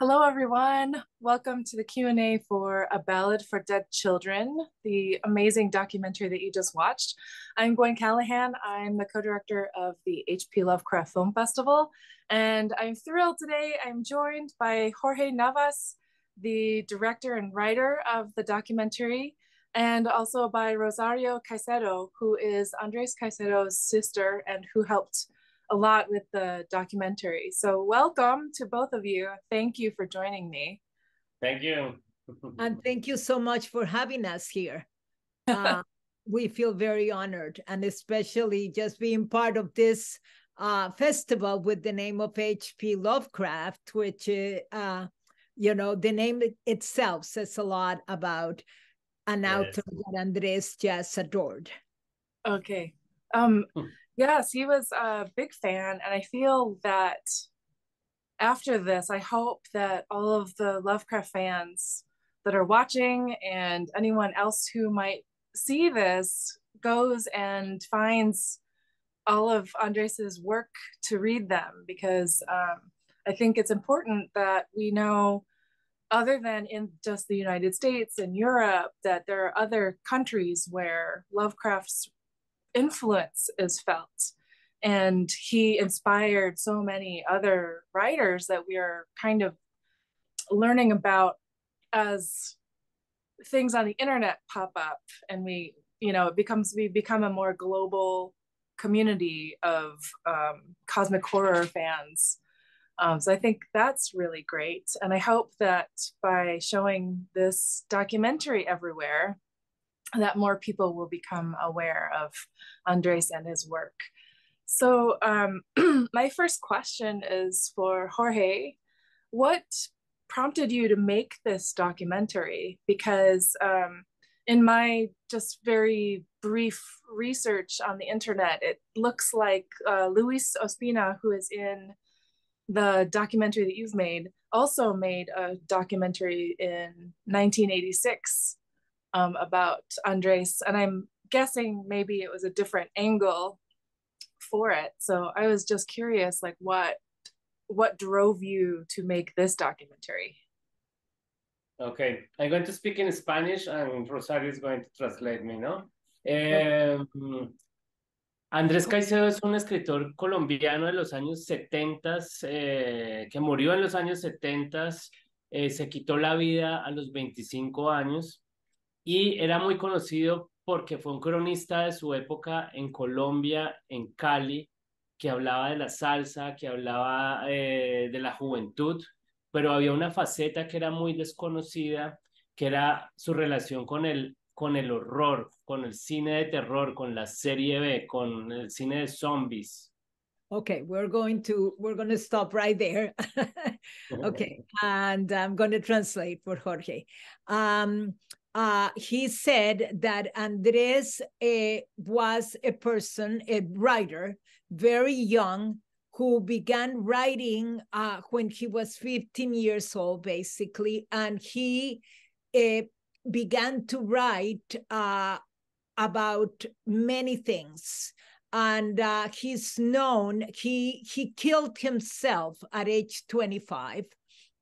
Hello, everyone. Welcome to the Q&A for A Ballad for Dead Children, the amazing documentary that you just watched. I'm Gwen Callahan. I'm the co-director of the H.P. Lovecraft Film Festival, and I'm thrilled today. I'm joined by Jorge Navas, the director and writer of the documentary, and also by Rosario Caicedo, who is Andres Caicedo's sister and who helped a lot with the documentary. So welcome to both of you. Thank you for joining me. Thank you. and thank you so much for having us here. Uh, we feel very honored, and especially just being part of this uh, festival with the name of H.P. Lovecraft, which, uh, you know, the name itself says a lot about an yes. author that Andres just adored. Okay. Um, hmm. Yes, he was a big fan. And I feel that after this, I hope that all of the Lovecraft fans that are watching and anyone else who might see this goes and finds all of Andres's work to read them because um, I think it's important that we know, other than in just the United States and Europe, that there are other countries where Lovecraft's influence is felt. And he inspired so many other writers that we are kind of learning about as things on the internet pop up and we you know it becomes we become a more global community of um, cosmic horror fans um, so i think that's really great and i hope that by showing this documentary everywhere that more people will become aware of Andres and his work. So um, my first question is for Jorge. What prompted you to make this documentary? Because um, in my just very brief research on the internet, it looks like uh, Luis Ospina, who is in the documentary that you've made, also made a documentary in 1986 um, about Andres, and I'm guessing maybe it was a different angle for it. So I was just curious, like what what drove you to make this documentary? Okay, I'm going to speak in Spanish, and Rosario is going to translate me, ¿no? Eh, Andrés Caicedo es un escritor colombiano de los años 70, eh, que murió en los años 70, eh, se quitó la vida a los 25 años y era muy conocido porque fue un cronista de su época en Colombia, en Cali, que hablaba de la salsa, que hablaba eh, de la juventud, pero había una faceta que era muy desconocida, que era su relación con el, con el horror, con el cine de terror, con la serie B, con el cine de zombies. Okay, we're going to we're going to stop right there. okay, and I'm going to translate for Jorge. Um, uh, he said that Andres uh, was a person, a writer, very young, who began writing uh, when he was 15 years old, basically, and he uh, began to write uh, about many things. And uh, he's known, he, he killed himself at age 25.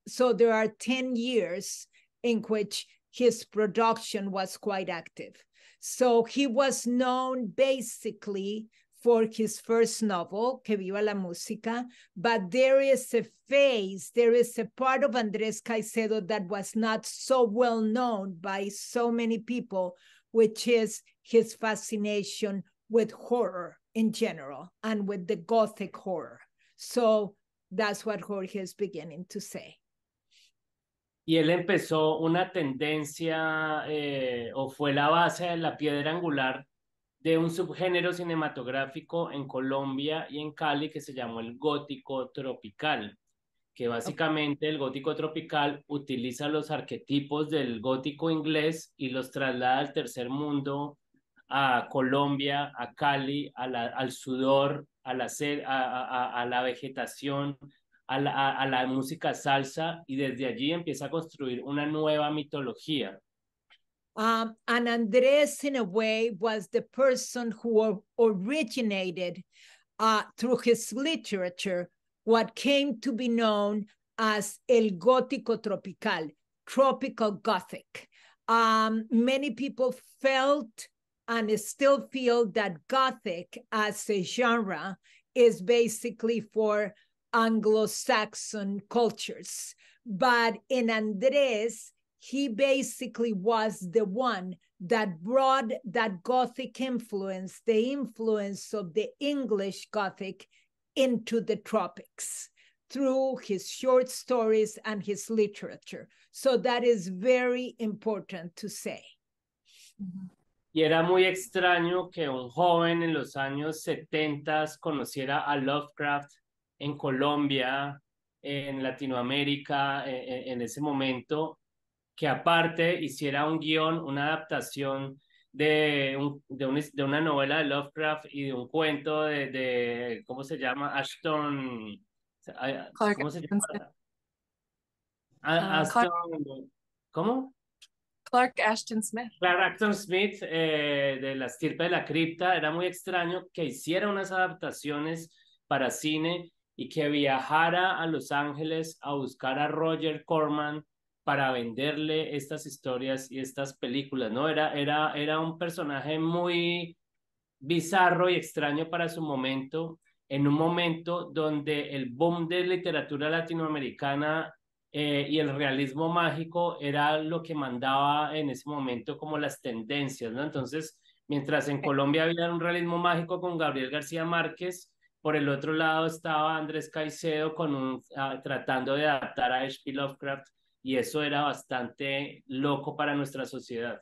So there are 10 years in which his production was quite active. So he was known basically for his first novel, Que Viva la Música, but there is a phase, there is a part of Andres Caicedo that was not so well known by so many people, which is his fascination with horror in general and with the Gothic horror. So that's what Jorge is beginning to say. Y él empezó una tendencia eh, o fue la base de la piedra angular de un subgénero cinematográfico en Colombia y en Cali que se llamó el gótico tropical, que básicamente el gótico tropical utiliza los arquetipos del gótico inglés y los traslada al tercer mundo, a Colombia, a Cali, al sudor, a la, a la vegetación, a la, a la música salsa y desde allí empieza a construir una nueva mitología. Um, and Andres, in a way, was the person who originated uh, through his literature what came to be known as El Gótico Tropical, tropical Gothic. Um, many people felt and still feel that Gothic as a genre is basically for Anglo-Saxon cultures. But in Andres, he basically was the one that brought that Gothic influence, the influence of the English Gothic into the tropics through his short stories and his literature. So that is very important to say. Y era muy extraño que un joven en los años 70 conociera a Lovecraft en Colombia, en Latinoamérica, en, e, en ese momento, que aparte hiciera un guion, una adaptación de, un, de, un, de, una novela de Lovecraft y de un cuento de, de ¿cómo se llama? Ashton, ¿cómo se llama? Ah, Ashton, ¿cómo? Clark Ashton Smith. Clark Ashton Smith, eh, de La estirpe de la cripta, era muy extraño que hiciera unas adaptaciones para cine y que viajara a Los Ángeles a buscar a Roger Corman para venderle estas historias y estas películas, ¿no? Era, era, era un personaje muy bizarro y extraño para su momento, en un momento donde el boom de literatura latinoamericana eh, y el realismo mágico era lo que mandaba en ese momento como las tendencias, ¿no? Entonces, mientras en Colombia había un realismo mágico con Gabriel García Márquez, por el otro lado estaba Andrés Caicedo con un, ah, tratando de adaptar a H.P. Lovecraft y eso era bastante loco para nuestra sociedad.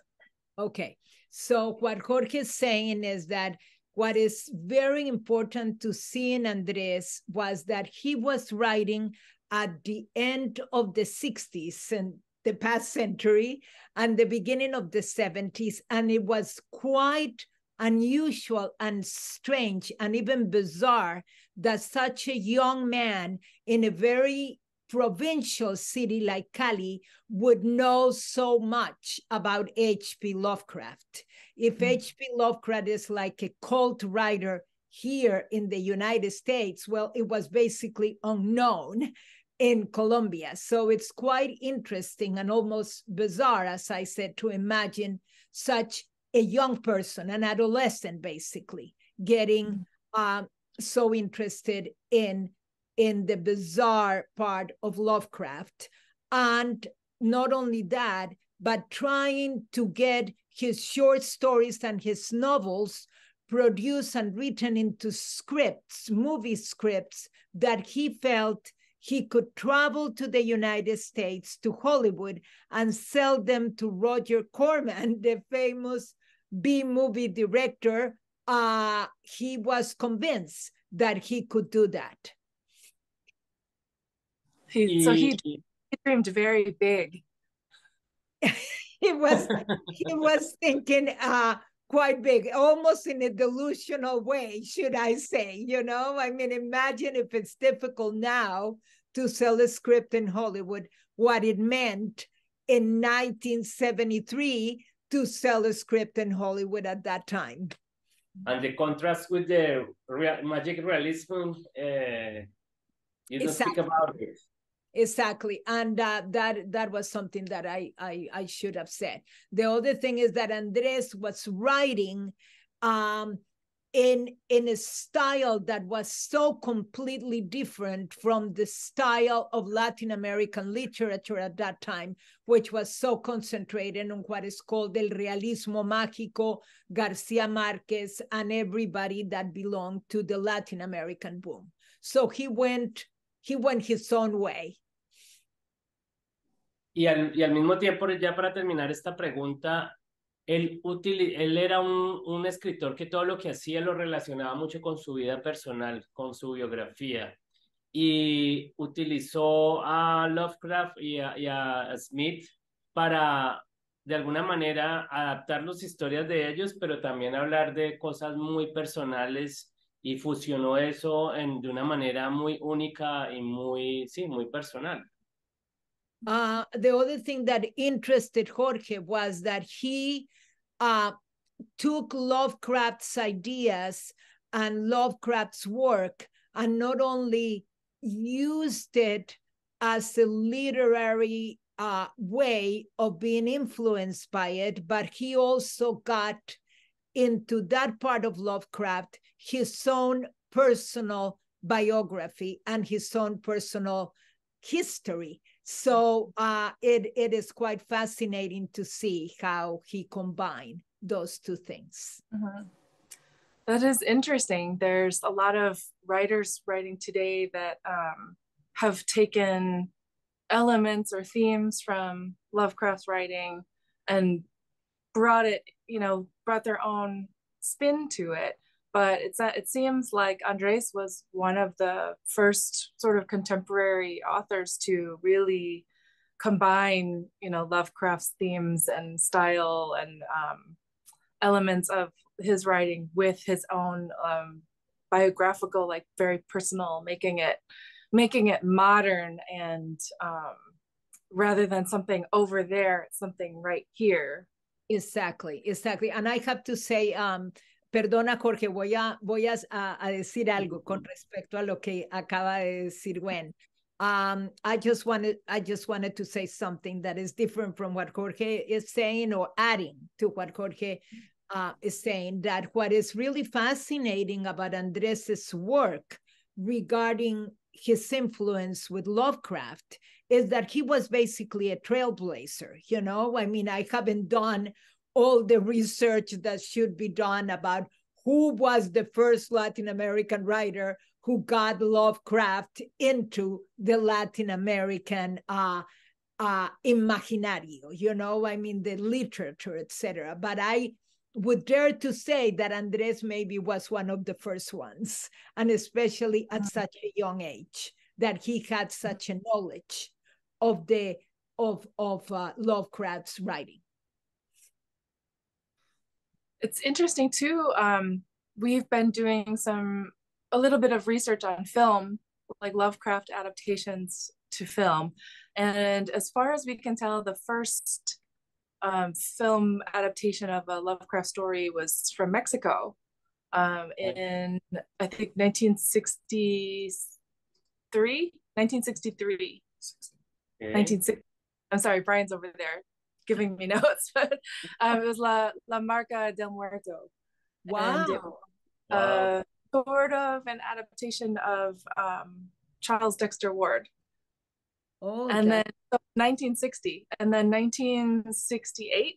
Okay, so what Jorge is saying is that what is very important to see in Andres was that he was writing at the end of the 60s and the past century and the beginning of the 70s, and it was quite unusual and strange and even bizarre that such a young man in a very provincial city like Cali would know so much about H.P. Lovecraft. If H.P. Mm. Lovecraft is like a cult writer here in the United States, well, it was basically unknown in Colombia. So it's quite interesting and almost bizarre, as I said, to imagine such a young person, an adolescent basically, getting mm. uh, so interested in in the bizarre part of Lovecraft. And not only that, but trying to get his short stories and his novels produced and written into scripts, movie scripts that he felt he could travel to the United States, to Hollywood, and sell them to Roger Corman, the famous B movie director. Uh, he was convinced that he could do that. He, so he, he dreamed very big. he was he was thinking uh quite big, almost in a delusional way, should I say? You know, I mean, imagine if it's difficult now to sell a script in Hollywood, what it meant in 1973 to sell a script in Hollywood at that time. And the contrast with the real, magic realism, uh, you don't exactly. speak about it exactly and uh, that that was something that I, I i should have said the other thing is that andres was writing um in in a style that was so completely different from the style of latin american literature at that time which was so concentrated on what is called el realismo mágico garcia marquez and everybody that belonged to the latin american boom so he went he went his own way. Y al, y al mismo tiempo, ya para terminar esta pregunta, él, él era un, un, escritor que todo lo que hacía lo relacionaba mucho con su vida personal, con su biografía. Y utilizó a Lovecraft y a, y a Smith para, de alguna manera, adaptar las historias de ellos, pero también hablar de cosas muy personales y fusionó eso en, de una manera muy única y muy, sí, muy personal. Uh, the other thing that interested Jorge was that he uh, took Lovecraft's ideas and Lovecraft's work and not only used it as a literary uh, way of being influenced by it, but he also got into that part of Lovecraft his own personal biography and his own personal history. So uh, it, it is quite fascinating to see how he combined those two things. Mm-hmm. That is interesting. There's a lot of writers writing today that um, have taken elements or themes from Lovecraft's writing and brought it, you know, brought their own spin to it. But it's it seems like Andres was one of the first sort of contemporary authors to really combine, you know, Lovecraft's themes and style and um, elements of his writing with his own um, biographical, like very personal, making it making it modern and um, rather than something over there, something right here. Exactly, exactly. And I have to say, um, perdona Jorge, voy a, voy a, a decir algo con respecto a lo que acaba de decir Gwen. Um, I just wanted I just wanted to say something that is different from what Jorge is saying or adding to what Jorge uh, is saying that what is really fascinating about Andres's work regarding his influence with Lovecraft is that he was basically a trailblazer. You know, I mean, I haven't done all the research that should be done about who was the first Latin American writer who got Lovecraft into the Latin American uh, uh, imaginario, you know, I mean, the literature, etc. But I would dare to say that Andres maybe was one of the first ones, and especially at mm-hmm. such a young age, that he had such a knowledge of the of of uh, Lovecraft's writing. It's interesting too. Um, we've been doing some a little bit of research on film, like Lovecraft adaptations to film, and as far as we can tell, the first um, film adaptation of a Lovecraft story was from Mexico um, in, I think, 1963. 1963. Okay. 1960. I'm sorry, Brian's over there giving me notes, but um, it was La, La Marca del Muerto. Wow. It, uh, sort of an adaptation of um, Charles Dexter Ward. Oh, and then 1960, and then 1968,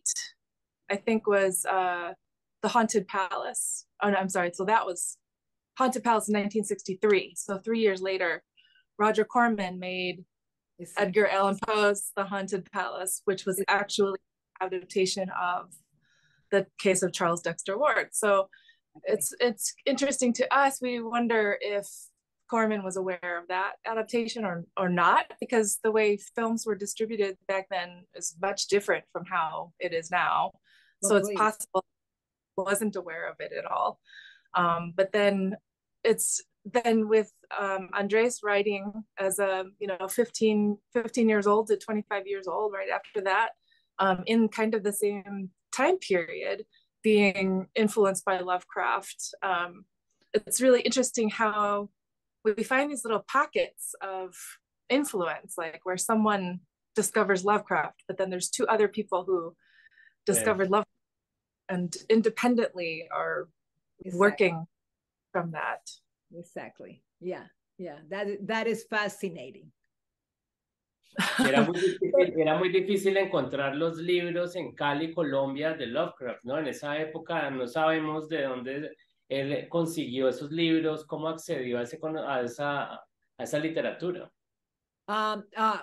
I think was uh, the Haunted Palace. Oh no, I'm sorry. So that was Haunted Palace in 1963. So three years later, Roger Corman made Edgar Allan Poe's The Haunted Palace, which was actually an adaptation of the case of Charles Dexter Ward. So it's it's interesting to us. We wonder if Corman was aware of that adaptation or or not, because the way films were distributed back then is much different from how it is now. Well, so it's please. possible wasn't aware of it at all. Um, but then it's then with um, Andres writing as a you know 15 15 years old to 25 years old right after that um, in kind of the same time period being influenced by Lovecraft. Um, it's really interesting how we find these little pockets of influence, like where someone discovers Lovecraft, but then there's two other people who discovered yeah. Lovecraft and independently are exactly. working from that. Exactly. Yeah. Yeah. That that is fascinating. Era muy, difícil, era muy difícil encontrar los libros en Cali, Colombia, de Lovecraft, ¿no? En esa época no sabemos de dónde él consiguió esos libros, cómo accedió a, ese, a, esa, a esa literatura. Um, uh,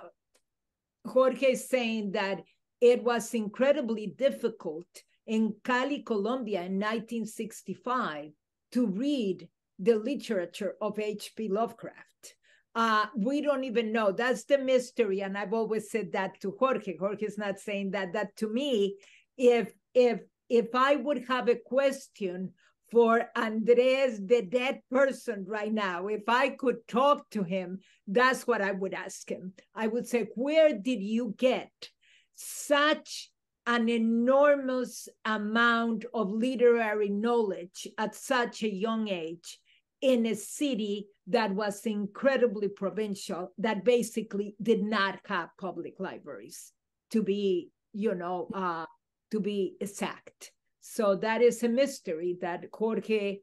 Jorge is saying that it was incredibly difficult in Cali, Colombia in 1965 to read the literature of H.P. Lovecraft. Uh, we don't even know. That's the mystery. And I've always said that to Jorge. Jorge's not saying that. That to me, if if if I would have a question for Andres, the dead person right now, if I could talk to him, that's what I would ask him. I would say, Where did you get such an enormous amount of literary knowledge at such a young age? In a city that was incredibly provincial, that basically did not have public libraries to be, you know, uh, to be exact. So that is a mystery that Jorge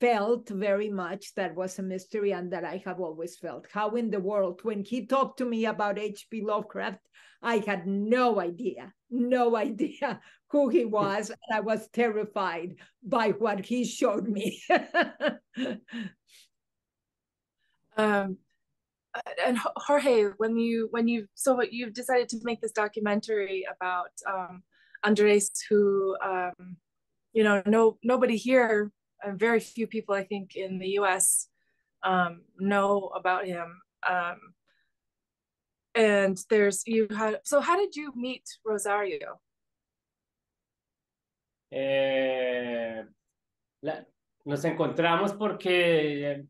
felt very much that was a mystery and that I have always felt. How in the world, when he talked to me about H.P. Lovecraft, I had no idea, no idea who he was. and I was terrified by what he showed me. um, and Jorge, when you when you so you've decided to make this documentary about um, Andres, who um, you know no nobody here uh, very few people, I think, in the U.S. Um, know about him. Um, and there's you had. So, how did you meet Rosario? Eh, nos encontramos porque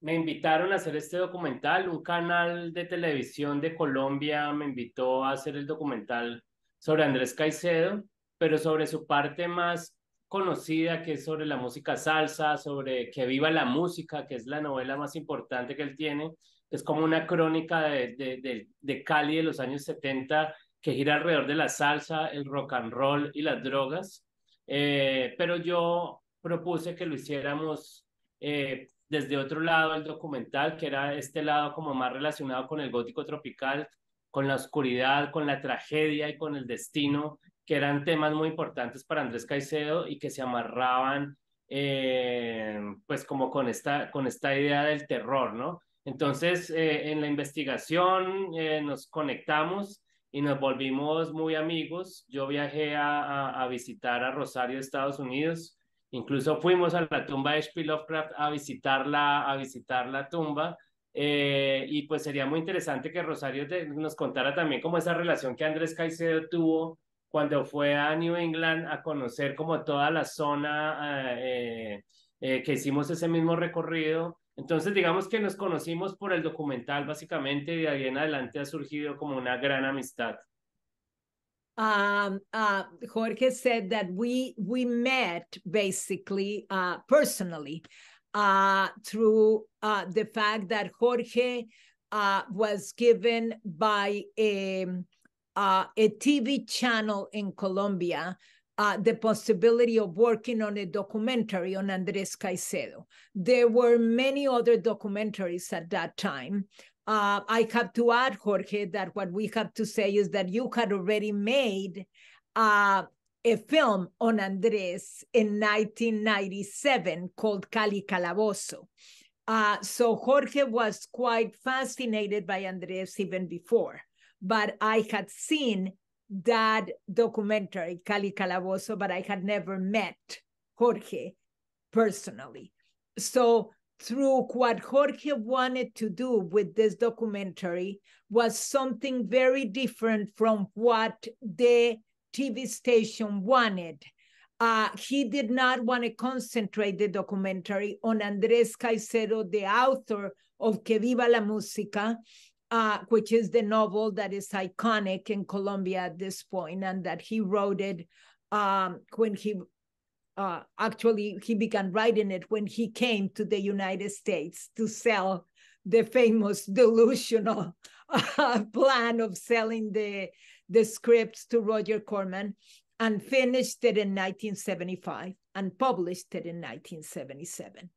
me invitaron a hacer este documental. Un canal de televisión de Colombia me invitó a hacer el documental sobre Andrés Caicedo, pero sobre su parte más conocida, que es sobre la música salsa, sobre Que viva la música, que es la novela más importante que él tiene. Es como una crónica de, de, de, Cali de los años 70 que gira alrededor de la salsa, el rock and roll y las drogas. Eh, pero yo propuse que lo hiciéramos eh, desde otro lado el documental, que era este lado como más relacionado con el gótico tropical, con la oscuridad, con la tragedia y con el destino que eran temas muy importantes para Andrés Caicedo y que se amarraban eh, pues como con esta, con esta idea del terror, ¿no? Entonces, eh, en la investigación eh, nos conectamos y nos volvimos muy amigos. Yo viajé a, visitar a Rosario, Estados Unidos. Incluso fuimos a la tumba de H.P. Lovecraft a visitarla, a visitar la tumba. y pues sería muy interesante que Rosario nos contara también cómo esa relación que Andrés Caicedo tuvo cuando fue a New England a conocer como toda la zona eh, eh, que hicimos ese mismo recorrido. Entonces, digamos que nos conocimos por el documental, básicamente, de ahí en adelante ha surgido como una gran amistad. Um, uh, Jorge said that we we met basically uh, personally uh, through uh, the fact that Jorge uh, was given by a uh, a TV channel in Colombia uh, the possibility of working on a documentary on Andres Caicedo. There were many other documentaries at that time. Uh, I have to add, Jorge, that what we have to say is that you had already made uh, a film on Andres in 1997 called Calicalabozo. Uh, so Jorge was quite fascinated by Andres even before but I had seen that documentary, Calicalabozo, but I had never met Jorge personally. So through what Jorge wanted to do with this documentary was something very different from what the TV station wanted. Uh, he did not want to concentrate the documentary on Andres Caicedo, the author of Que Viva la Música, uh, which is the novel that is iconic in Colombia at this point, and that he wrote it um, when he uh, actually he began writing it when he came to the United States to sell the famous delusional uh, plan of selling the the scripts to Roger Corman, and finished it in 1975 and published it in 1977.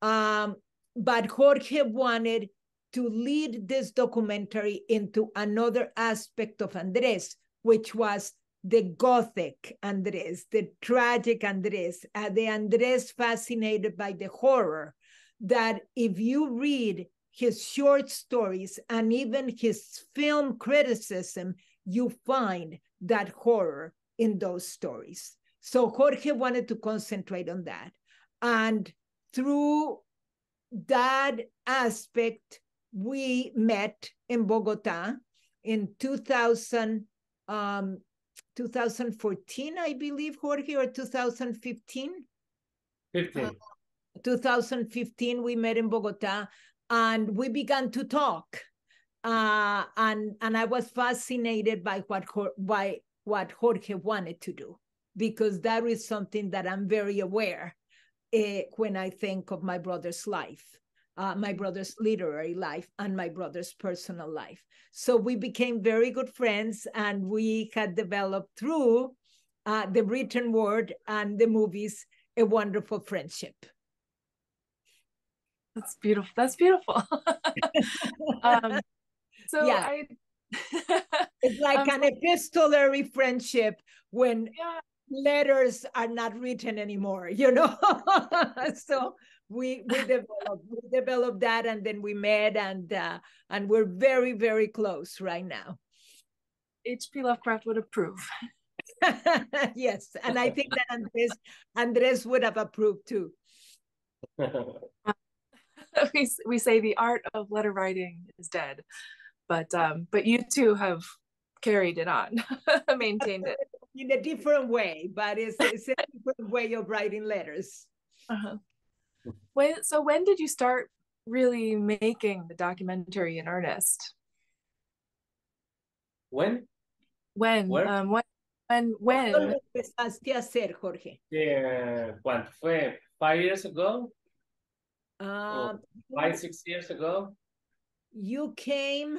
Um, but Jorge wanted to lead this documentary into another aspect of Andres, which was the Gothic Andres, the tragic Andres, uh, the Andres fascinated by the horror. That if you read his short stories and even his film criticism, you find that horror in those stories. So Jorge wanted to concentrate on that. And through that aspect, we met in Bogota in 2000, um, 2014, I believe, Jorge, or 2015? 15. Uh, 2015, we met in Bogota and we began to talk. Uh, and and I was fascinated by what by what Jorge wanted to do because that is something that I'm very aware uh, when I think of my brother's life, uh, my brother's literary life, and my brother's personal life. So we became very good friends, and we had developed through uh, the written word and the movies a wonderful friendship. That's beautiful. That's beautiful. um, so Yeah. I. It's like Um, an epistolary friendship when yeah, letters are not written anymore, you know. so we we developed we developed that, and then we met, and uh, and we're very very close right now. H.P. Lovecraft would approve. yes, and I think that Andres Andres would have approved too. we we say the art of letter writing is dead, but um, but you two have carried it on, maintained it. In a different way, but it's, it's a different way of writing letters. Uh-huh. When so when did you start really making the documentary in earnest? when? When Where? um when when when ¿Cuándo empezaste a hacer, Jorge? Eh, ¿Cuánto fue? Five years ago? Uh, Five, six years ago? you came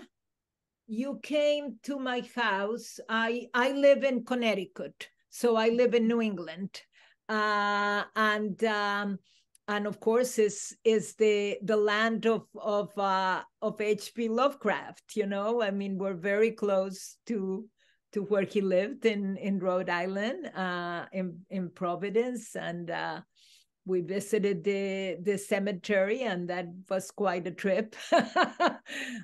you came to my house i i live in connecticut so i live in new england uh and um and of course is is the the land of of uh of hp lovecraft you know i mean we're very close to to where he lived in in rhode island uh in in providence and uh we visited the the cemetery and that was quite a trip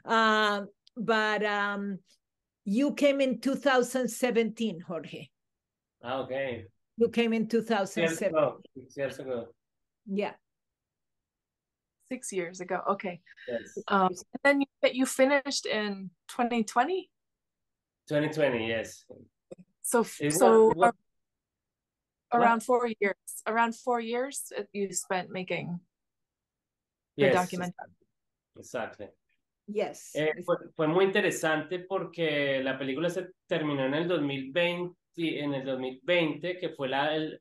um, but um, you came in 2017 jorge Ah, okay. you came in Six years 2017 ago. Six years ago. Yeah six years ago? Okay. Yes. Um, and then you, you finished in 2020. 2020, yes. So It so it was- ar- around four years. Around four years uh, you spent making the yes, documentary. Exactly. yes Eh, fue, fue muy interesante porque la película se terminó en el 2020, en el 2020 que fue la el-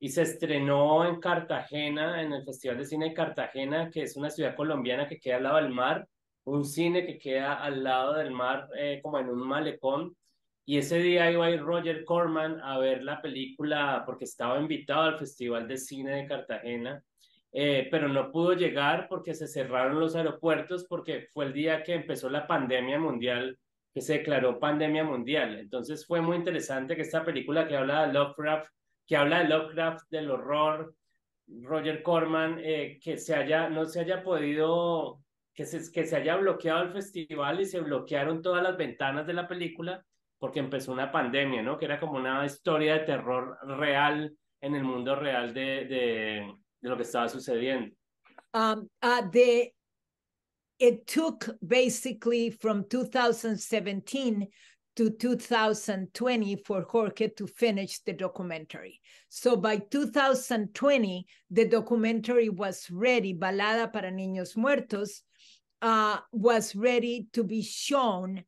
y se estrenó en Cartagena, en el Festival de Cine de Cartagena, que es una ciudad colombiana que queda al lado del mar, un cine que queda al lado del mar, eh, como en un malecón. Y ese día iba a ir Roger Corman a ver la película porque estaba invitado al Festival de Cine de Cartagena. Eh, pero no pudo llegar porque se cerraron los aeropuertos porque fue el día que empezó la pandemia mundial, que se declaró pandemia mundial. Entonces fue muy interesante que esta película que habla de Lovecraft, que habla de Lovecraft, del horror, Roger Corman, eh, que se haya, no se haya podido, que se, que se haya bloqueado el festival y se bloquearon todas las ventanas de la película porque empezó una pandemia, ¿no? Que era como una historia de terror real en el mundo real de, de, de lo que estaba sucediendo. um, uh, the it took basically from 2017 to 2020 for Jorge to finish the documentary. So by 2020, the documentary was ready, Balada para Niños Muertos, uh, was ready to be shown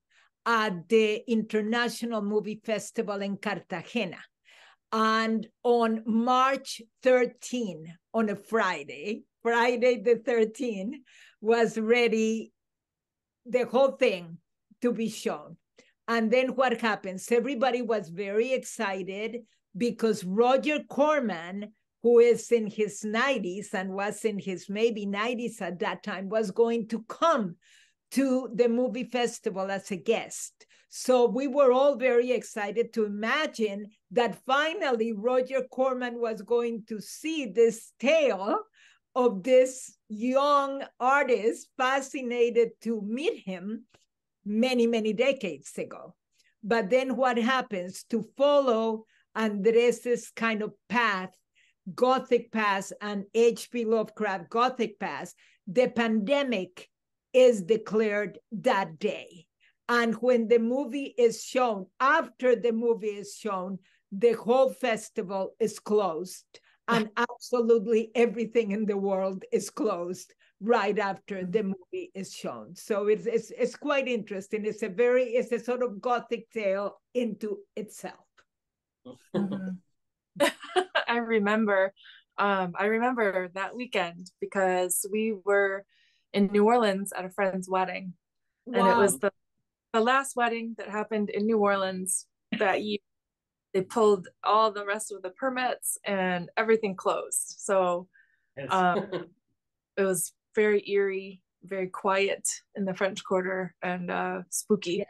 at the International Movie Festival in Cartagena. And on March 13, on a Friday, Friday the 13th, was ready the whole thing to be shown. And then what happens? Everybody was very excited because Roger Corman, who is in his 90s and was in his maybe 90s at that time, was going to come to the movie festival as a guest. So we were all very excited to imagine that finally Roger Corman was going to see this tale of this young artist fascinated to meet him many, many decades ago. But then what happens to follow Andres's kind of path, Gothic path and H.P. Lovecraft Gothic path, the pandemic is declared that day. And when the movie is shown, after the movie is shown, the whole festival is closed and absolutely everything in the world is closed right after the movie is shown. So it's it's it's quite interesting. It's a very it's a sort of gothic tale into itself. Mhm. I remember Um, I remember that weekend because we were in New Orleans at a friend's wedding, wow. and it was the the last wedding that happened in New Orleans that year. They pulled all the rest of the permits and everything closed. So yes. um, it was very eerie, very quiet in the French Quarter and uh, spooky.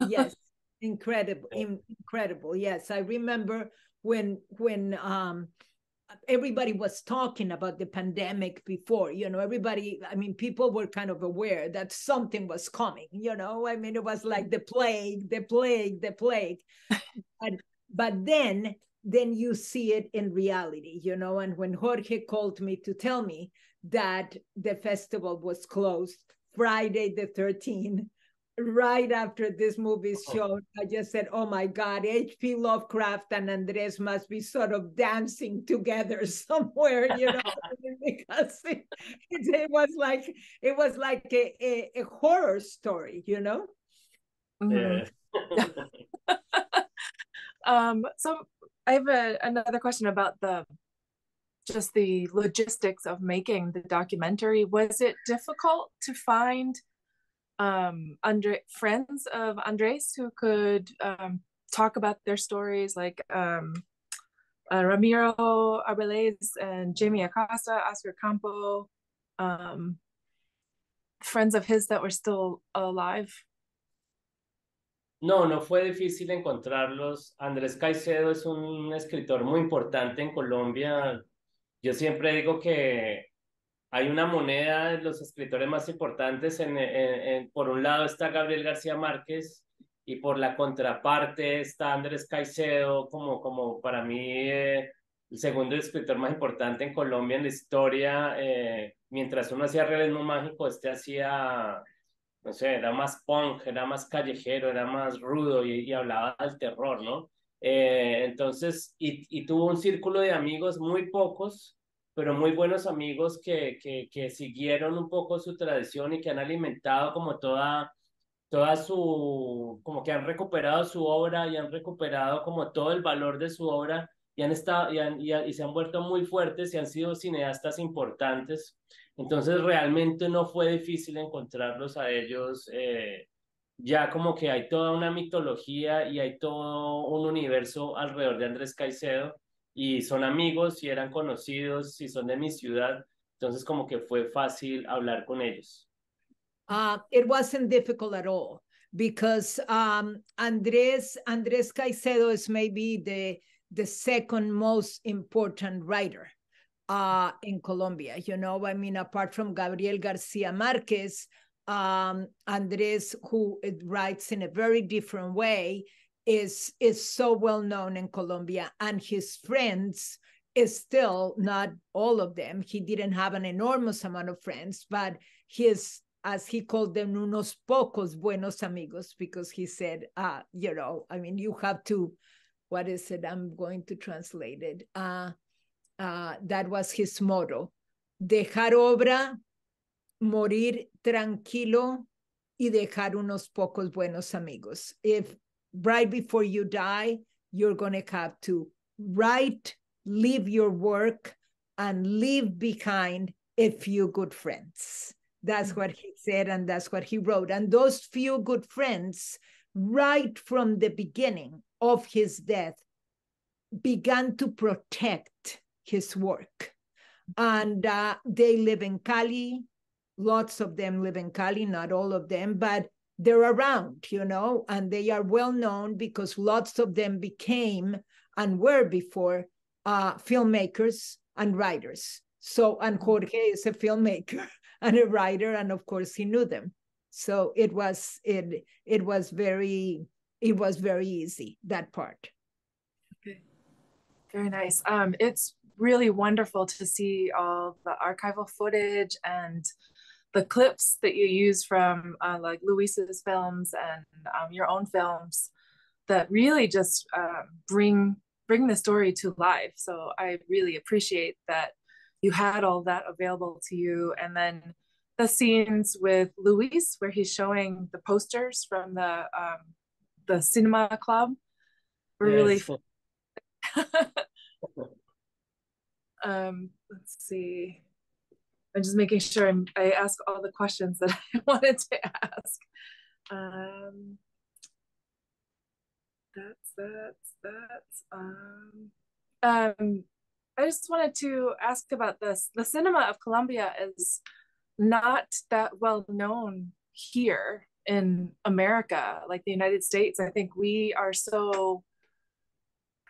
Yes. yes. incredible, incredible. Yes, I remember when when um everybody was talking about the pandemic before you know everybody i mean people were kind of aware that something was coming you know i mean it was like the plague the plague the plague but but then then you see it in reality you know and when jorge called me to tell me that the festival was closed friday the 13th right after this movie oh. showed, I just said, "Oh my God, H.P. Lovecraft and Andres must be sort of dancing together somewhere," you know, because it, it, was like it was like a, a, a horror story, you know. Yeah. um. So I have a, another question about the just the logistics of making the documentary. Was it difficult to find? um, Andre friends of Andres who could um, talk about their stories, like um, uh, Ramiro Arbeláez and Jamie Acosta, Oscar Campo, um, friends of his that were still alive. No, no fue difícil encontrarlos. Andrés Caicedo es un escritor muy importante en Colombia. Yo siempre digo que hay una moneda de los escritores más importantes. Por un lado está Gabriel García Márquez y por la contraparte está Andrés Caicedo, como, como para mí eh, el segundo escritor más importante en Colombia en la historia. Eh, mientras uno hacía realismo mágico, este hacía, no sé, era más punk, era más callejero, era más rudo y, hablaba del terror, ¿no? Eh, entonces, y, y tuvo un círculo de amigos muy pocos pero muy buenos amigos que, que, que, siguieron un poco su tradición y que han alimentado como toda, toda su, como que han recuperado su obra y han recuperado como todo el valor de su obra y han estado, y, han, y, se han vuelto muy fuertes y han sido cineastas importantes. Entonces realmente no fue difícil encontrarlos a ellos. Eh, ya como que hay toda una mitología y hay todo un universo alrededor de Andrés Caicedo y son amigos y eran conocidos y son de mi ciudad, entonces como que fue fácil hablar con ellos. Uh, it wasn't difficult at all because um, Andres Andres Caicedo is maybe the the second most important writer uh, in Colombia. You know, I mean, apart from Gabriel Garcia Marquez, um, Andres, who writes in a very different way, is is so well known in Colombia, and his friends is still not all of them. He didn't have an enormous amount of friends, but his as he called them unos pocos buenos amigos because he said, uh, you know, I mean, you have to, what is it? I'm going to translate it. Uh, uh, that was his motto. Dejar obra, morir tranquilo y dejar unos pocos buenos amigos. If right before you die, you're going to have to write, leave your work, and leave behind a few good friends. That's mm-hmm. what he said, and that's what he wrote. And those few good friends, right from the beginning of his death, began to protect his work. And uh, they live in Cali. Lots of them live in Cali, not all of them, but they're around, you know, and they are well known because lots of them became and were before uh, filmmakers and writers. So, and Jorge is a filmmaker and a writer, and of course he knew them. So it was it it was very it was very easy that part. Okay, very nice. Um, it's really wonderful to see all the archival footage and the clips that you use from uh, like Luis's films and um, your own films that really just uh, bring bring the story to life. So I really appreciate that you had all that available to you, and then the scenes with Luis where he's showing the posters from the um, the cinema club were yes. really. Um, let's see. I'm just making sure I'm, I ask all the questions that I wanted to ask. Um, that's that's that's um um I just wanted to ask about this. The cinema of Colombia is not that well known here in America, like the United States. I think we are so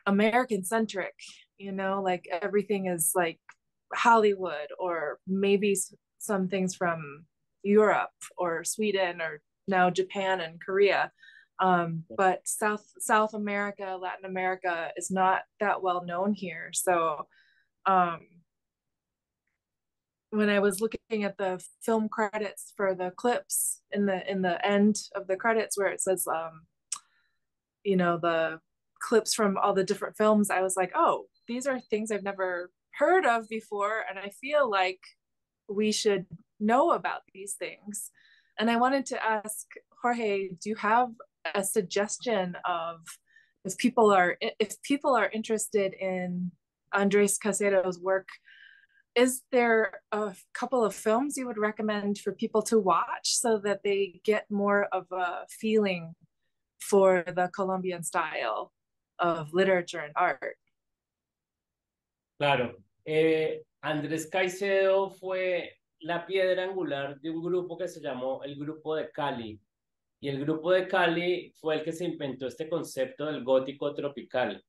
American centric, you know, like everything is like Hollywood or maybe some things from Europe or Sweden or now Japan and Korea. Um, but South South America, Latin America is not that well known here. So um, when I was looking at the film credits for the clips in the in the end of the credits where it says um, you know the clips from all the different films, I was like, oh, these are things I've never heard of before, and I feel like we should know about these things. And I wanted to ask Jorge, do you have a suggestion of if people are if people are interested in Andres Caicedo's work, is there a couple of films you would recommend for people to watch so that they get more of a feeling for the Colombian style of literature and art? Claro. Eh, Andrés Caicedo fue la piedra angular de un grupo que se llamó el Grupo de Cali. Y el Grupo de Cali fue el que se inventó este concepto del gótico tropical,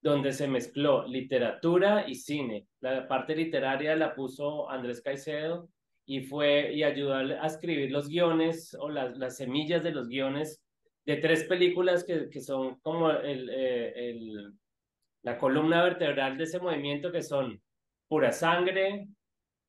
donde se mezcló literatura y cine. La parte literaria la puso Andrés Caicedo y fue y ayudó a escribir los guiones o las, las semillas de los guiones de tres películas que, que son como el, eh, el, la columna vertebral de ese movimiento que son Pura Sangre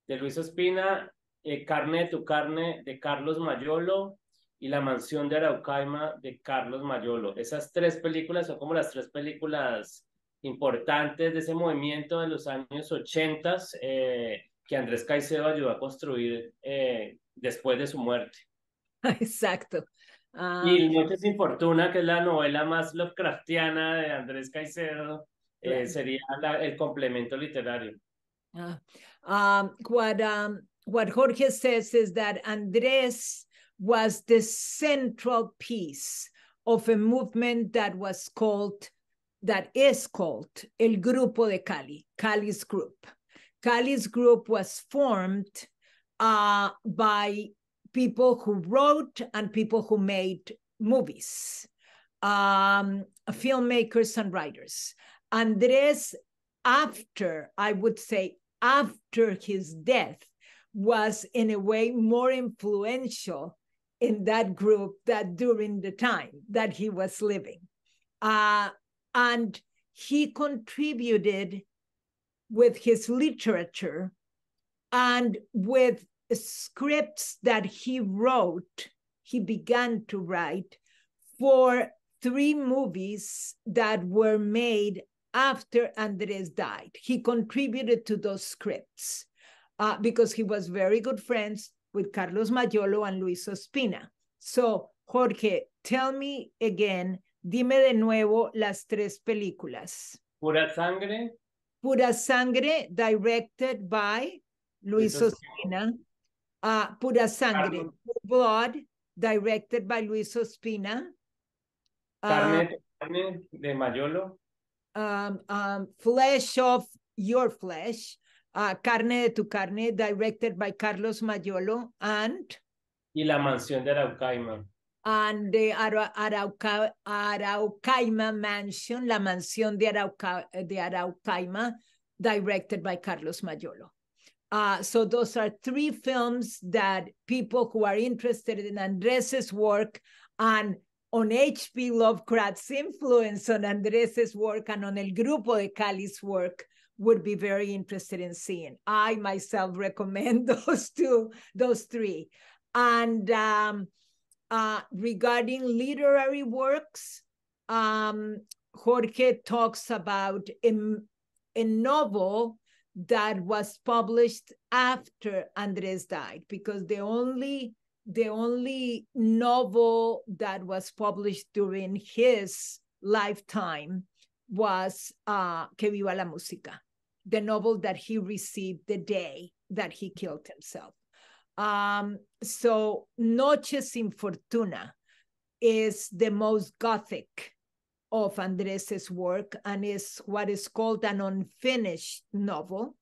de Luis Ospina, eh, Carne de tu carne de Carlos Mayolo y La mansión de Araucaima de Carlos Mayolo. Esas tres películas son como las tres películas importantes de ese movimiento de los años 80 eh, que Andrés Caicedo ayudó a construir eh, después de su muerte. Exacto. Uh, y Noche sin Fortuna, que es la novela más Lovecraftiana de Andrés Caicedo, eh, sería la, el complemento literario. Uh, um, what, um, what Jorge says is that Andrés was the central piece of a movement that was called, that is called El Grupo de Cali, Cali's group. Cali's group was formed uh, by people who wrote and people who made movies, um, filmmakers and writers. Andres, after, I would say, after his death, was in a way more influential in that group that during the time that he was living. Uh, and he contributed with his literature and with scripts that he wrote, he began to write for three movies that were made after Andres died. He contributed to those scripts uh, because he was very good friends with Carlos Mayolo and Luis Ospina. So, Jorge, tell me again, dime de nuevo las tres películas. Pura Sangre. Pura Sangre, directed by Luis Ospina. Uh, Pura Sangre, Pure Blood, directed by Luis Ospina. Uh, carne de Mayolo. Um, um, flesh of Your Flesh, uh, Carne de tu Carne, directed by Carlos Mayolo, and... Y La Mansión de Araucaima. And the Ara Arauca Araucaima Mansion, La Mansión de, Arauca de Araucaima, directed by Carlos Mayolo. Uh, so those are three films that people who are interested in Andres's work and on H.P. Lovecraft's influence on Andres's work and on El Grupo de Cali's work would be very interested in seeing. I myself recommend those two, those three. And um, uh, regarding literary works, um, Jorge talks about a, a novel that was published after Andres died, because the only the only novel that was published during his lifetime was uh, Que Viva la Música the novel that he received the day that he killed himself. Um, so Noche sin Fortuna is the most gothic of Andres's work and is what is called an unfinished novel,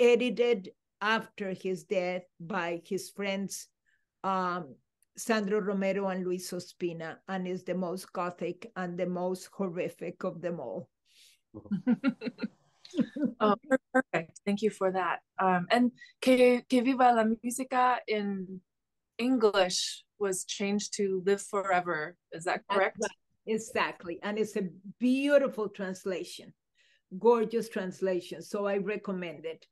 edited after his death by his friends um, Sandro Romero and Luis Ospina, and is the most gothic and the most horrific of them all. oh, perfect. Thank you for that. Um, and que, que Viva la Música in English was changed to Live Forever. Is that correct? Right. Exactly. And it's a beautiful translation, gorgeous translation. So I recommend it.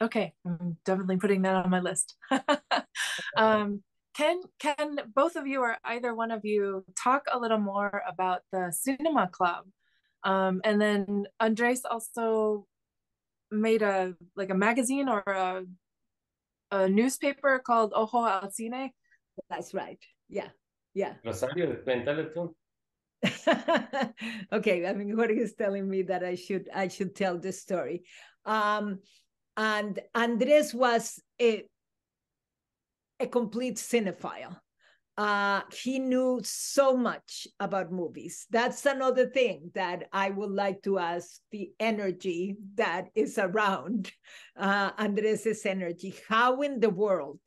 Okay, I'm definitely putting that on my list. um, can can both of you or either one of you talk a little more about the cinema club? Um, and then Andres also made a like a magazine or a a newspaper called Ojo al Cine. That's right. Yeah. Yeah. Rosario, cuéntale tú. okay, I mean, what is telling me that I should I should tell this story. Um, and Andres was a, a complete cinephile. Uh, he knew so much about movies. That's another thing that I would like to ask the energy that is around uh, Andres's energy. How in the world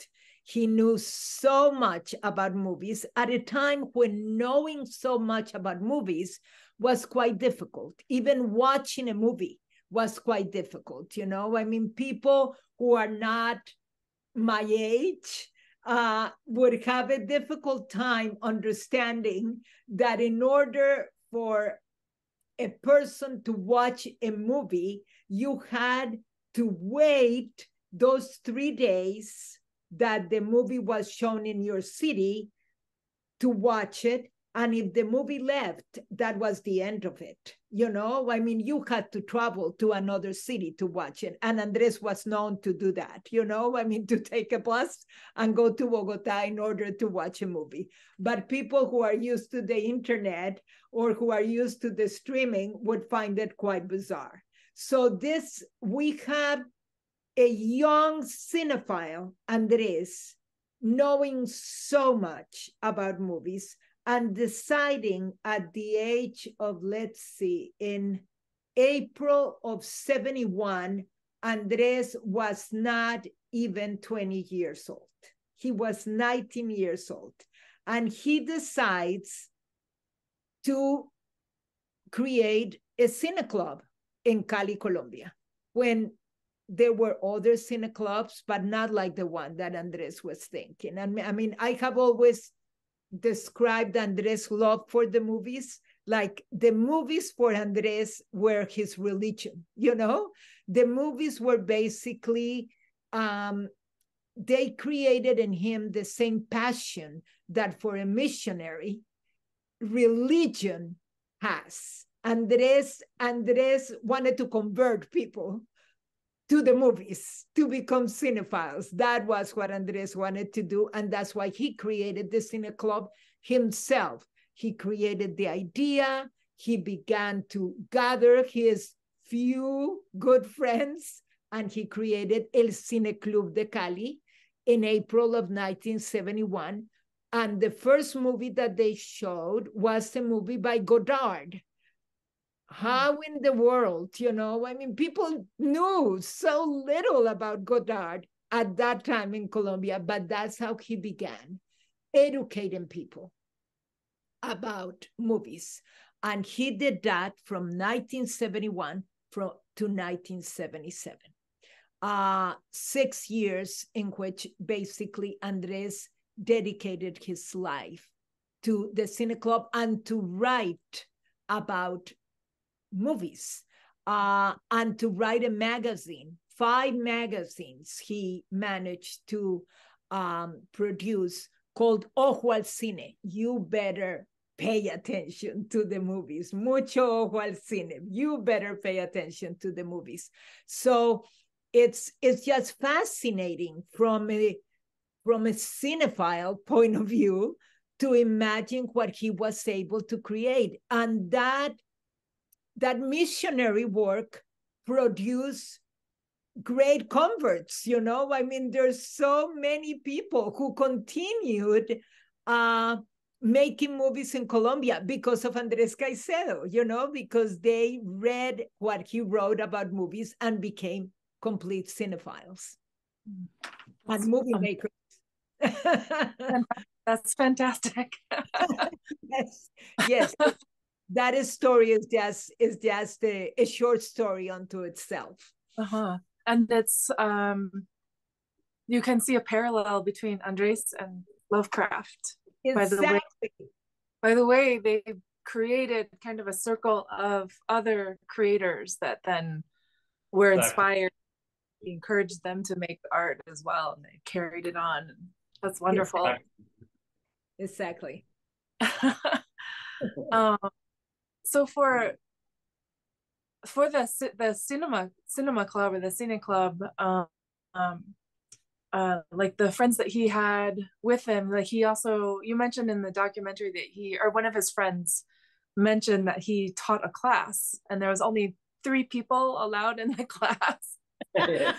he knew so much about movies at a time when knowing so much about movies was quite difficult. Even watching a movie was quite difficult. You know, I mean, people who are not my age uh, would have a difficult time understanding that in order for a person to watch a movie, you had to wait those three days that the movie was shown in your city to watch it and if the movie left that was the end of it you know? I mean you had to travel to another city to watch it and andres was known to do that you know? I mean to take a bus and go to bogota in order to watch a movie. But people who are used to the internet or who are used to the streaming would find it quite bizarre. So this we have a young cinephile andres knowing so much about movies and deciding at the age of, let's see, in April of 71, Andres was not even 20 years old. He was 19 years old. And he decides to create a cine club in Cali, Colombia, when there were other cine clubs, but not like the one that Andres was thinking. And I mean, I have always described Andres' love for the movies like the movies for Andres were his religion, you know? The movies were basically, um, they created in him the same passion that for a missionary, religion has. Andres, Andres wanted to convert people to the movies to become cinephiles. That was what Andres wanted to do. And that's why he created the Cine Club himself. He created the idea. He began to gather his few good friends and he created El Cine Club de Cali in April of 1971. And the first movie that they showed was a movie by Godard how in the world, you know? I mean, people knew so little about Godard at that time in Colombia, but that's how he began educating people about movies. And he did that from 1971 from, to 1977. Uh, six years in which basically Andres dedicated his life to the Cine Club and to write about movies uh, and to write a magazine. Five magazines he managed to um, produce called Ojo al Cine. You better pay attention to the movies. Mucho ojo al cine. You better pay attention to the movies. So it's it's just fascinating from a from a cinephile point of view to imagine what he was able to create. And that that missionary work produce great converts you know i mean there's so many people who continued uh making movies in Colombia because of Andres Caicedo, you know, because they read what he wrote about movies and became complete cinephiles and movie makers. That's fantastic. yes, yes. That is story is just is just a, a short story unto itself. Uh-huh. And that's um you can see a parallel between Andres and Lovecraft. Exactly. By the way, by the way, they created kind of a circle of other creators that then were inspired. He encouraged them to make art as well, and they carried it on. That's wonderful. Exactly. um, so for for the the cinema cinema club or the cine club, um, um, uh, like the friends that he had with him like he also you mentioned in the documentary that he or one of his friends mentioned that he taught a class and there was only three people allowed in the class.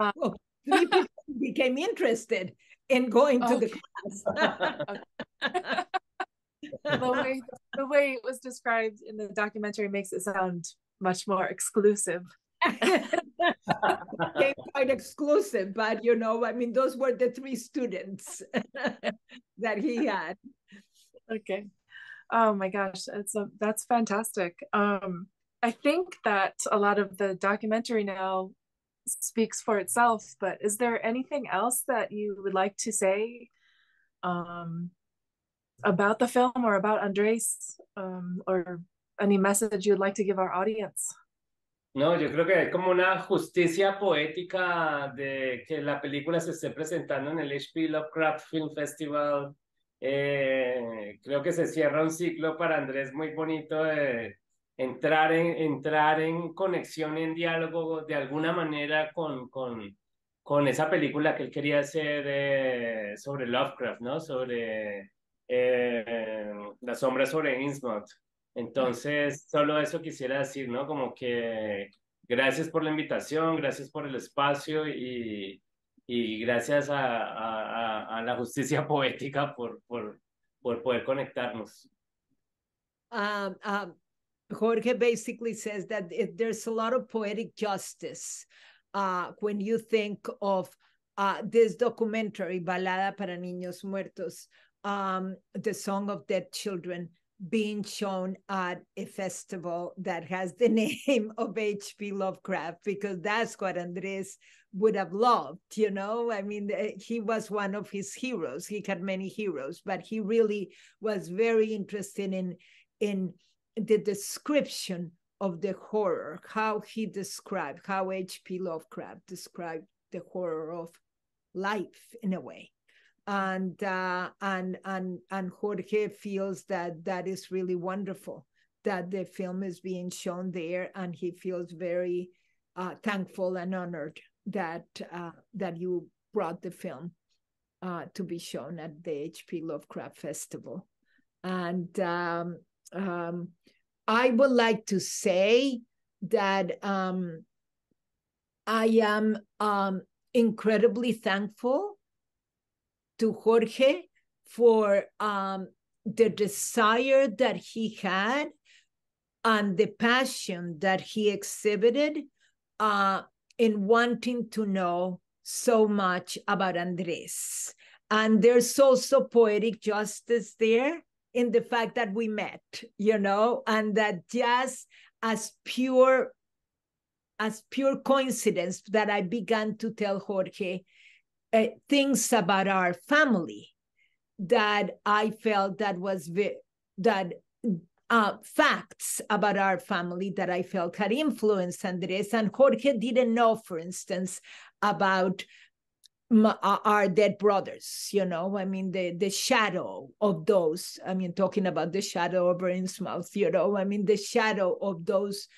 Uh, well, three people became interested in going to okay. the class the way the way it was described in the documentary makes it sound much more exclusive became quite exclusive, but you know, I mean, those were the three students that he had. Okay. Oh my gosh, it's a, that's fantastic. Um, I think that a lot of the documentary now speaks for itself, but is there anything else that you would like to say um, about the film or about Andres um, or any message you'd like to give our audience? No, yo creo que hay como una justicia poética de que la película se esté presentando en el HP Lovecraft Film Festival. Eh, creo que se cierra un ciclo para Andrés muy bonito de entrar en, entrar en conexión, en diálogo de alguna manera con, con, con esa película que él quería hacer eh, sobre Lovecraft, ¿no? Sobre eh, la sombra sobre Innsmouth. Entonces, solo eso quisiera decir, ¿no? Como que gracias por la invitación, gracias por el espacio y, y gracias a, a, a, la justicia poética por, por, por poder conectarnos. Um, um, Jorge basically says that there's a lot of poetic justice uh, when you think of uh, this documentary, Balada para Niños Muertos, um, The Song of Dead Children, being shown at a festival that has the name of H.P. Lovecraft because that's what Andres would have loved, you know? I mean, eh, he was one of his heroes. He had many heroes, but he really was very interested in in the description of the horror, how he described, how H.P. Lovecraft described the horror of life in a way and uh, and and and Jorge feels that that is really wonderful that the film is being shown there, and he feels very uh, thankful and honored that uh, that you brought the film uh, to be shown at the HP Lovecraft Festival, and um, um, I would like to say that um, I am um, incredibly thankful to Jorge for um, the desire that he had and the passion that he exhibited uh, in wanting to know so much about Andres. And there's also poetic justice there in the fact that we met, you know, and that just as pure as pure coincidence that I began to tell Jorge uh, things about our family that I felt that was vi- that uh, facts about our family that I felt had influenced Andres. And Jorge didn't know, for instance, about uh, our dead brothers. You know, I mean, the the shadow of those. I mean, talking about the shadow of Innsmouth. You know, I mean, the shadow of those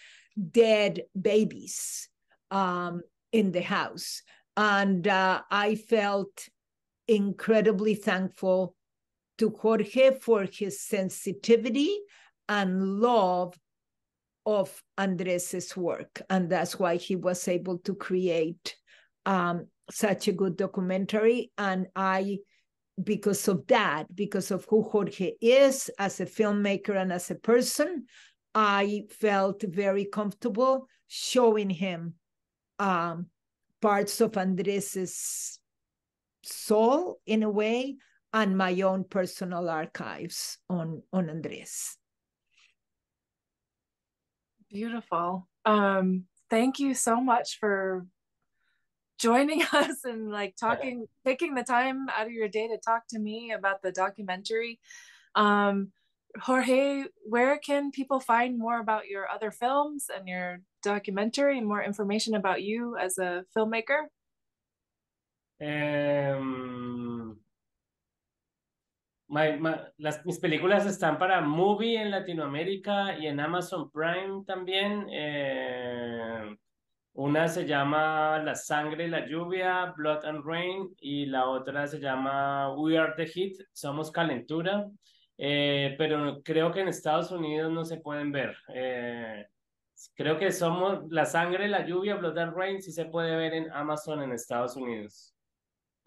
dead babies um, in the house. And uh, I felt incredibly thankful to Jorge for his sensitivity and love of Andres's work. And that's why he was able to create um, such a good documentary. And I, because of that, because of who Jorge is as a filmmaker and as a person, I felt very comfortable showing him um, parts of Andres's soul in a way and my own personal archives on on Andres. Beautiful. Um, thank you so much for joining us and like talking, taking the time out of your day to talk to me about the documentary. Um, Jorge, where can people find more about your other films and your documentary and more information about you as a filmmaker? Las, mis películas están para Movie en Latinoamérica y en Amazon Prime también. Eh, una se llama La Sangre y la Lluvia, Blood and Rain, y la otra se llama We Are the Heat, Somos Calentura. Eh, pero creo que en Estados Unidos no se pueden ver. Eh, creo que somos La Sangre la Lluvia, Blood and Rain, sí se puede ver en Amazon en Estados Unidos.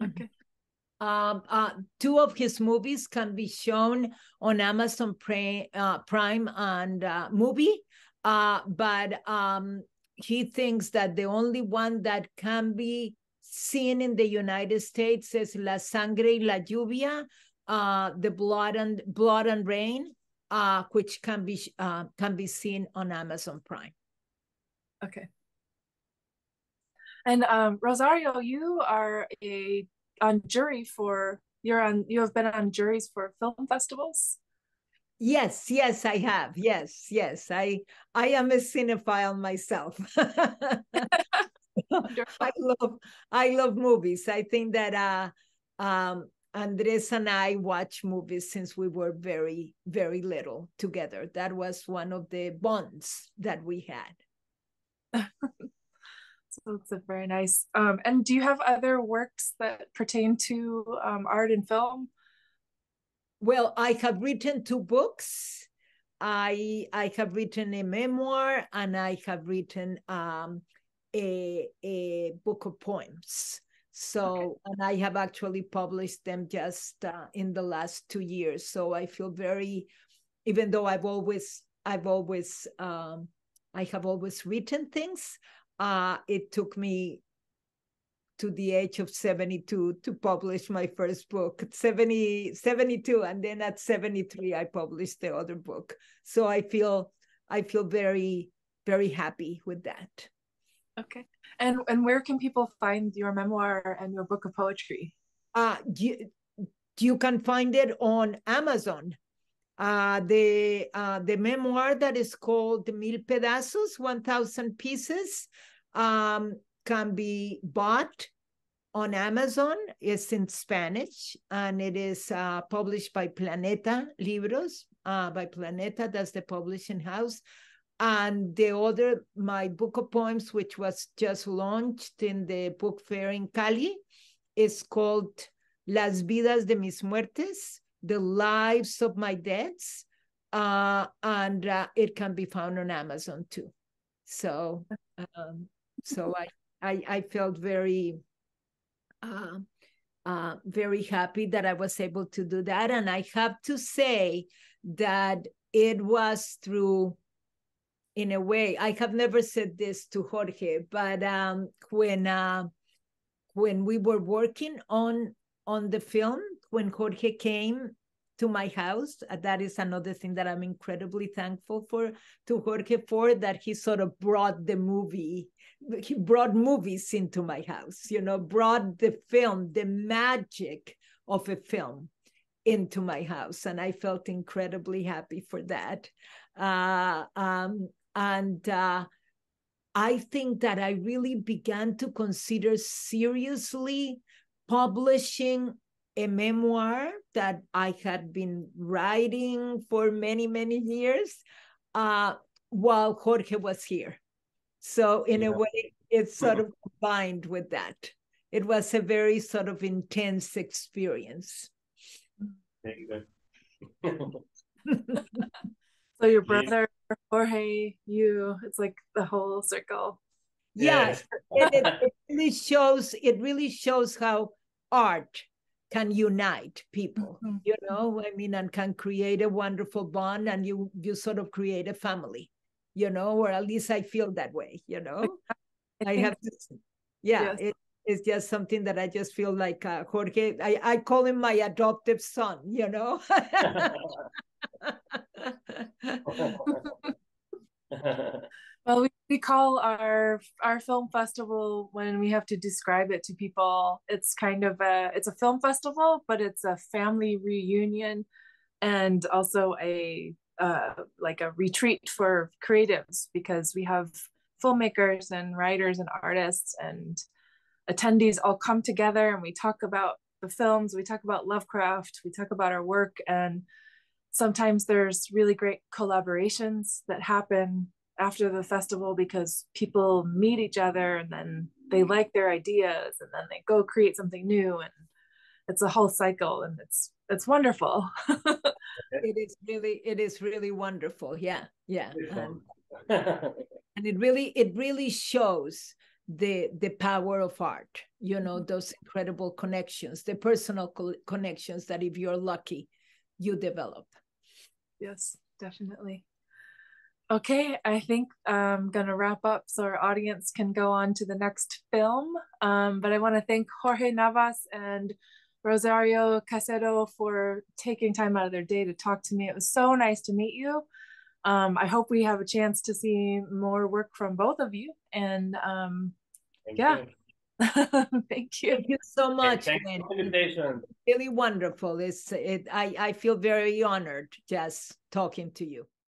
Okay. Um, uh, two of his movies can be shown on Amazon uh, Prime and uh, movie, uh, but um, he thinks that the only one that can be seen in the United States is La Sangre y la Lluvia, uh, the blood and blood and rain, uh, which can be uh, can be seen on Amazon Prime. Okay. And um, Rosario, you are a on jury for you're on you have been on juries for film festivals? Yes yes i have. Yes yes. I i am a cinephile myself. I love i love movies. I think that uh um andres and i watch movies since we were very very little together that was one of the bonds that we had So it's a very nice. Um, and do you have other works that pertain to um, art and film? Well, I have written two books. I I have written a memoir and I have written um, a a book of poems. So okay. and I have actually published them just uh, in the last two years. So I feel very, even though I've always I've always um, I have always written things uh, it took me to the age of 72 to publish my first book 70 72 and then at 73 i published the other book so i feel i feel very very happy with that okay and and where can people find your memoir and your book of poetry uh you, you can find it on amazon uh, the uh, the memoir that is called Mil Pedazos, 1,000 Pieces, um, can be bought on Amazon. It's in Spanish and it is uh, published by Planeta Libros, uh, by Planeta, that's the publishing house. And the other, my book of poems, which was just launched in the book fair in Cali, is called Las Vidas de Mis Muertes the lives of my deaths uh, and uh, it can be found on Amazon too. So, um, so I, I, I felt very, uh, uh, very happy that I was able to do that, and I have to say that it was through in a way i have never said this to jorge but um, when uh, when we were working on on the film when Jorge came to my house, that is another thing that I'm incredibly thankful for to Jorge for that he sort of brought the movie, he brought movies into my house, you know, brought the film, the magic of a film into my house. And I felt incredibly happy for that. Uh, um, and uh, I think that I really began to consider seriously publishing a memoir that I had been writing for many, many years uh, while Jorge was here. So, in yeah. a way, it's sort of combined with that. It was a very sort of intense experience. Thank you. So, your brother Jorge, you. It's like the whole circle. Yeah, it, it, it really shows. It really shows how art can unite people. Mm-hmm. You know, I mean, and can create a wonderful bond, and you you sort of create a family. You know, or at least I feel that way. You know, I, I have to. Yeah, yes. it, it's just something that I just feel like uh, Jorge. I I call him my adoptive son. You know. well, we, we call our our film festival when we have to describe it to people. It's kind of a it's a film festival, but it's a family reunion, and also a uh, like a retreat for creatives because we have filmmakers and writers and artists and attendees all come together and we talk about the films, we talk about Lovecraft, we talk about our work, and sometimes there's really great collaborations that happen after the festival because people meet each other and then they like their ideas and then they go create something new and it's a whole cycle and it's it's wonderful. It is really it is really wonderful. Yeah yeah um, and it really it really shows the the power of art you know mm-hmm. those incredible connections the personal co- connections that if you're lucky you develop yes definitely okay i think i'm gonna wrap up so our audience can go on to the next film um, but i want to thank jorge navas and rosario Caicedo for taking time out of their day to talk to me it was so nice to meet you um, I hope we have a chance to see more work from both of you. And um, yeah. You. Thank you. Thank you so much. Thank you for invitation. Really wonderful. It's it I, I feel very honored just talking to you.